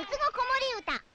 むつの子守唄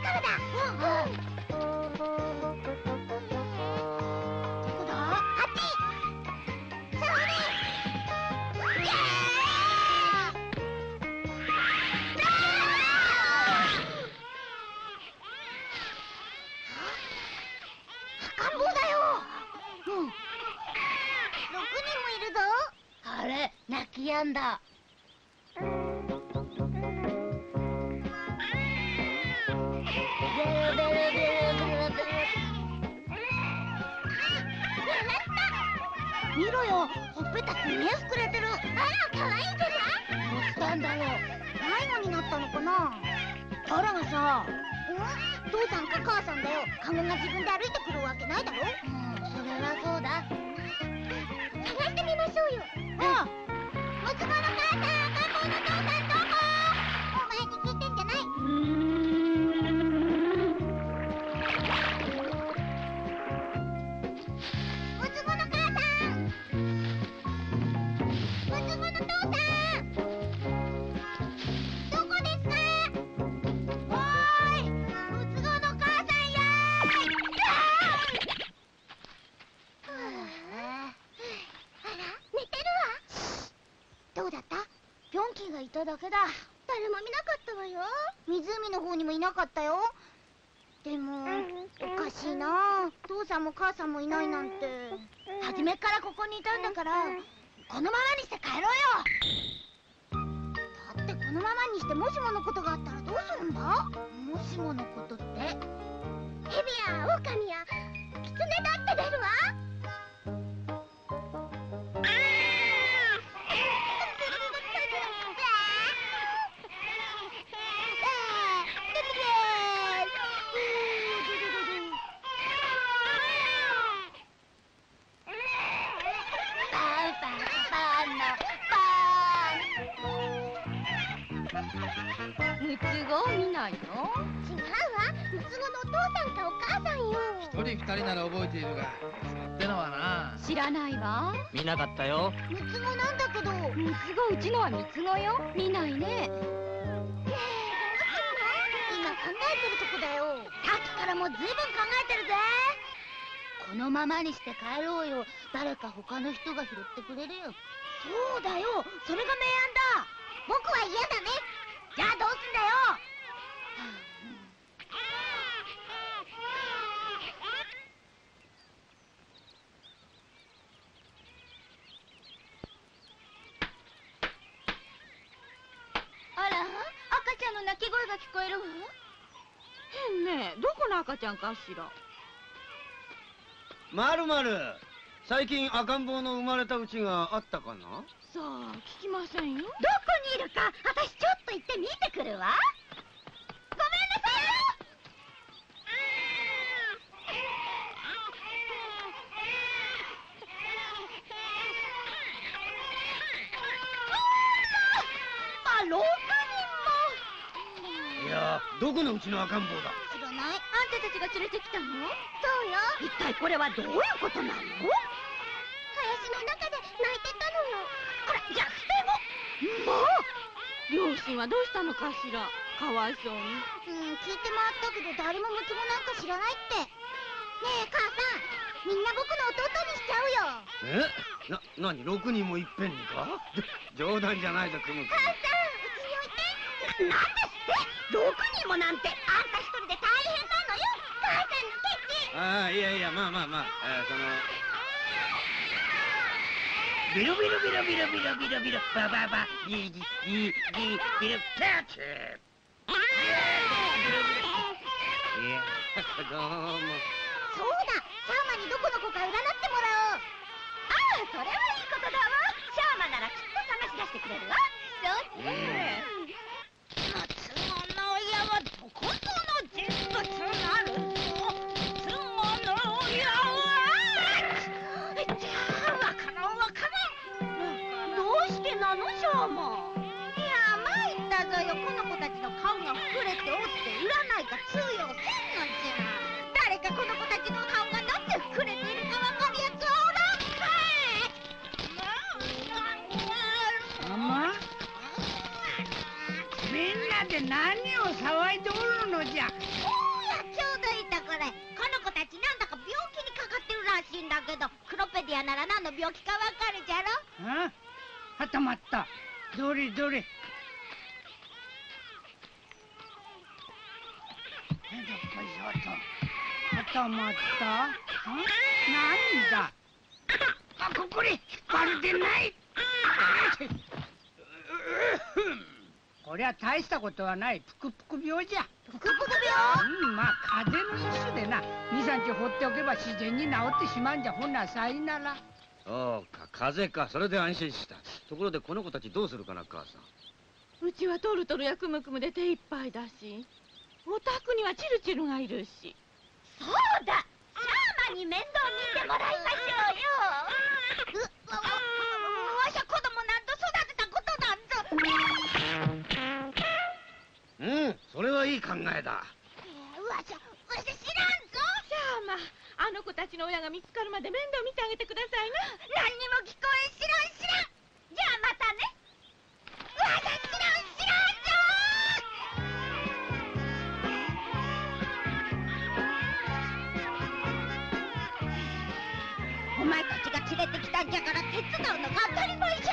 からだうん。うんどこだあれイエーイ赤ん坊だようん6人もいるぞあれ泣きやんだ。ほっぺたすげえ膨れてる。あら可愛いじゃないどう。したんだ迷子になったのかな？タラがさうん？父さんか母さんだよカモが自分で歩いてくるわけないだろ？うんそれはそうだ。探してみましょうよ。あムツゴの母さんただけだ。誰も見なかったわよ。湖の方にもいなかったよ。でもおかしいな。父さんも母さんもいないなんて。初めからここにいたんだからこのままにして帰ろうよ。だってこのままにしてもしものことがあったらどうするんだ？もしものことって？ヘビやオオカミやキツネだって出るわパンムツゴ見ないの違うわ。ムツゴのお父さんかお母さんよ。一人二人なら覚えているがそってのはな。知らないわ。見なかったよ。ムツゴなんだけど。ムツゴうちのは三つ子よ。見ないね。今考えてるとこだよ。さっきからもうずいぶん考えてるぜ。このままにして帰ろうよ。誰か他の人が拾ってくれるよ。そうだよ。それが明暗だ。僕は嫌だねじゃあどうすんだよ。あら赤ちゃんの泣き声が聞こえるわ。変ねどこの赤ちゃんかしら。まるまる最近赤ん坊の生まれたうちがあったかな？さあ聞きませんよ。どこにいるか私ちょっと行って見てくるわ。ごめんなさい。あらまあ6人もいやどこのうちの赤ん坊だ？知らない。あんたたちが連れてきたの？そうよ。一体これはどういうことなの林の中で泣いてたのよあらじゃあ捨て子まあ両親はどうしたのかしら？かわいそうに。うん聞いて回ったけど誰もムツゴなんか知らないって。ねえ母さん。みんな僕の弟にしちゃうよ。え？な、なに、六人もいっぺんにか？冗談じゃないぞ、クムク母さんうちに置いて。なんですって？六人もなんてあんた一人で大変なのよ。母さんのケチああ、いやいや、まあまあまあ、えーその、ビロビロビロビロビロビロビル、バババ、ギギギギビル、キャッチいや、どうも。そうだシャーマンにどこの子か占ってもらおうああそれはいいことだわシャーマンならきっと探し出してくれるわそうねはたまった。どれどれ。えどっこいしょと。はたまった？あなんだ？あここに引っ張るでない。こりゃ大したことはない。ぷくぷく病じゃ。ぷくぷく病？うんまあ風邪の一種でな。23日放っておけば自然に治ってしまうんじゃ。ほなさいならそうか、風邪か、それで安心した。ところで、この子たちどうするかな、母さん。うちはトルトルやクムクムで手一杯だし。お宅にはチルチルがいるし。そうだ。シャーマンに面倒見てもらいましょうよ。うわわしゃ子供なんと育てたことなんぞ。うん、それはいい考えだ。うわしゃわしゃ知らんぞシャーマンあの子たちの親が見つかるまで面倒見てあげてくださいな。何にも聞こえん知らん知らん。じゃあまたね。わしゃ知らん知らん。ぞお前たちが連れてきたんじゃから手伝うのが当たり前じゃ。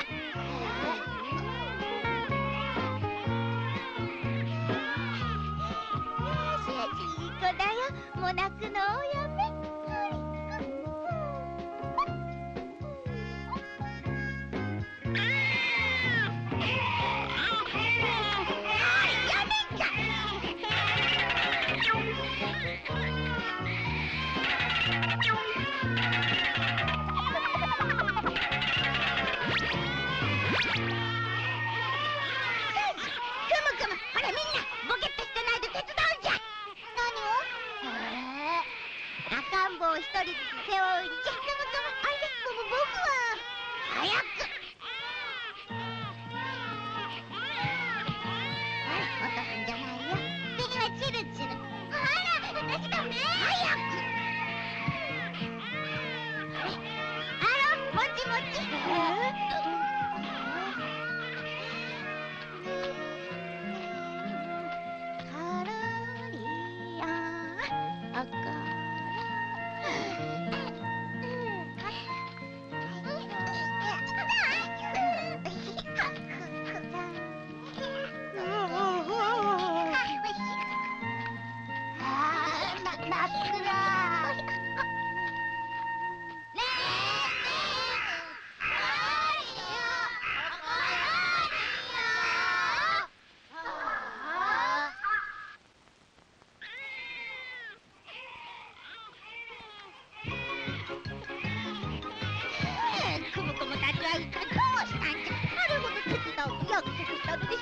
いい子だよ。もう泣くのお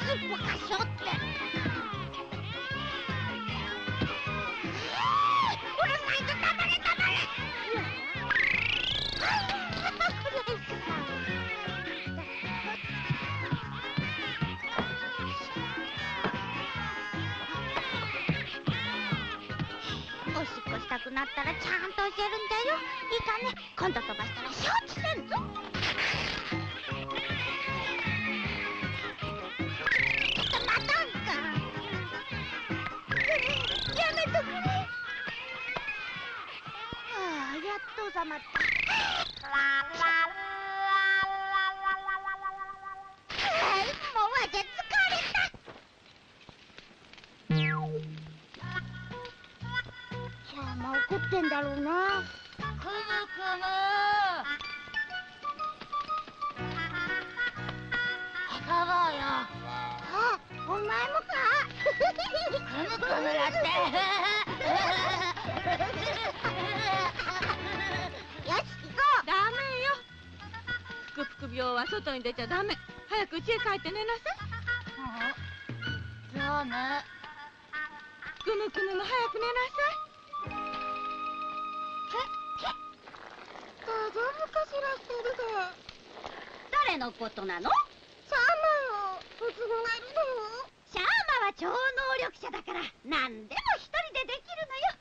したのにすっぽかしょってうるさいぞ黙れ黙れおなったらちゃんと教えるんじゃよ。いいかね？今度飛ばしたら承知せんぞ。っと収まっってんだろうな。くむくむ。よ。あお前もか？くむくむだって病は外に出ちゃダメ。早く家へ帰って寝なさい。そうね。くむくむも早く寝なさい。大丈夫かしら一人で。誰のことなの？シャーマがいるの。よシャーマは超能力者だから何でも一人でできるのよ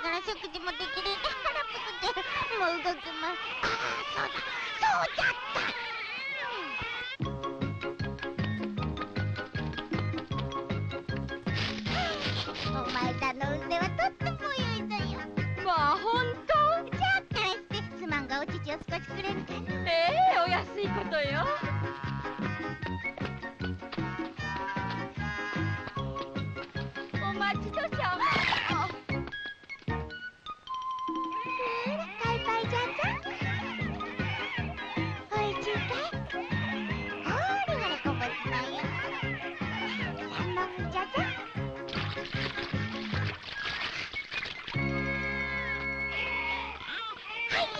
から食事もできる。腹ぷくてもう動きます。ああそうだ。そうじゃった。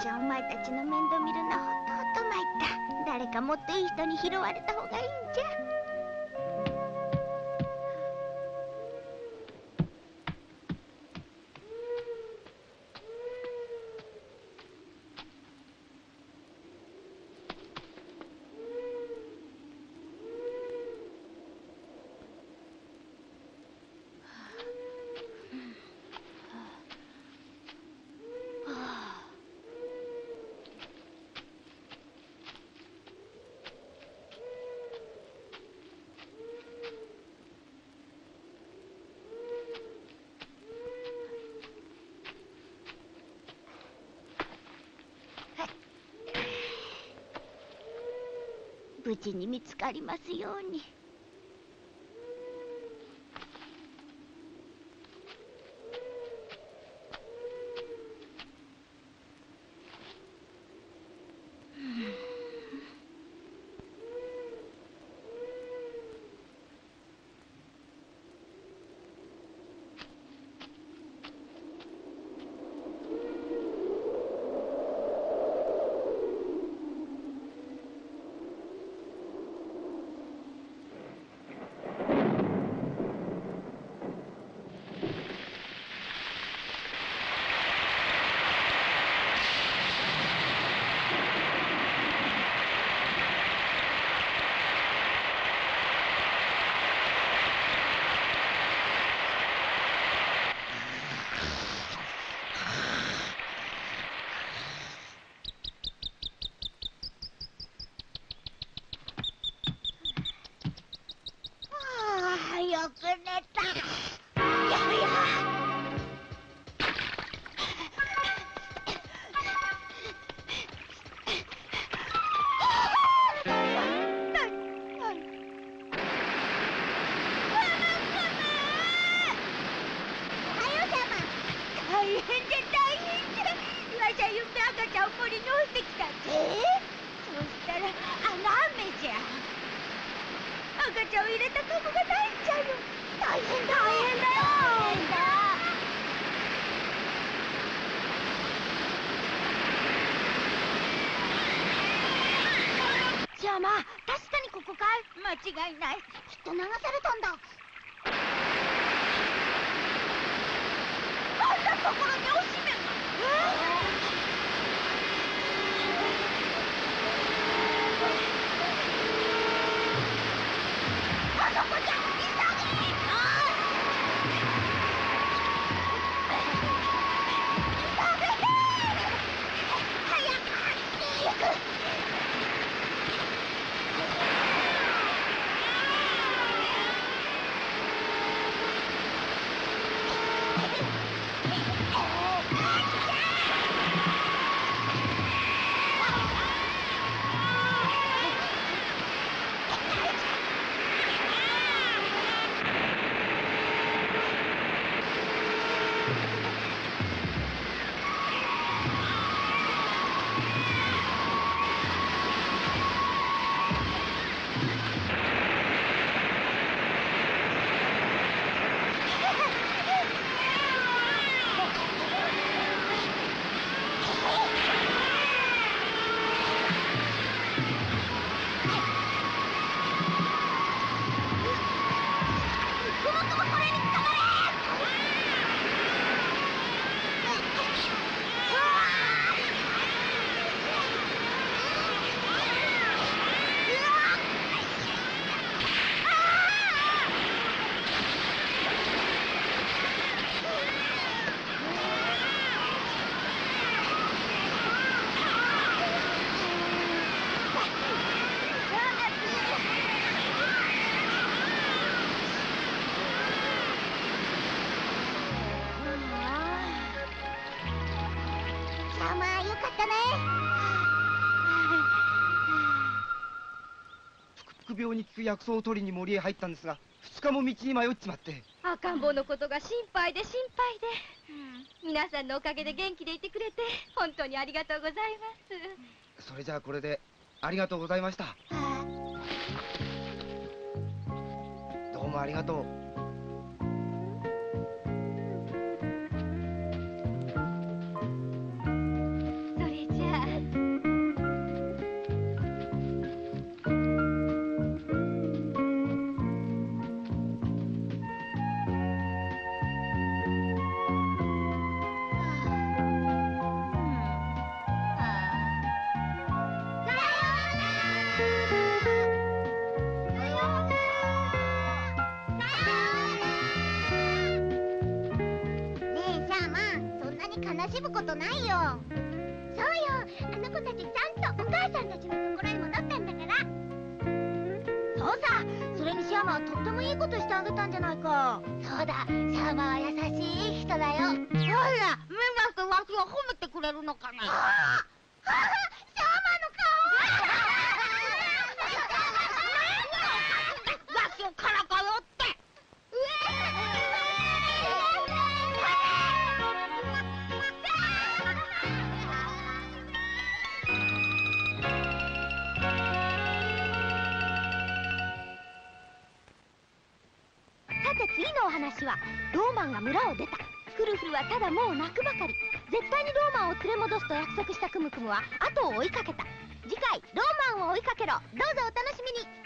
私はお前たちの面倒見るのほとほと参った。誰かもっといい人に拾われた方がいいんじゃ。無事に見つかりますように。大変じゃ大変じゃわしゃゆんべ赤ちゃんを森に置いてきたぜ。そしたらあの雨じゃ。赤ちゃんを入れたカゴがないんじゃよ。大変だ大変だよ。大変だじゃあまあ確かにここかい。間違いない。きっと流されたんだあんなところにおしめがああまあよかったね。副病に効く薬草を取りに森へ入ったんですが二日も道に迷っちまって。赤ん坊のことが心配で心配で。皆さんのおかげで元気でいてくれて本当にありがとうございます。それじゃあこれでありがとうございました。どうもありがとうはとってもいいことしてあげたんじゃないか。そうだ。シャーマンは優しい人だよ。ほらみんなしてわしを褒めてくれるのかねはローマンが村を出た。フルフルはただもう泣くばかり。絶対にローマンを連れ戻すと約束したクムクムは後を追いかけた。次回「ローマンを追いかけろ」どうぞお楽しみに。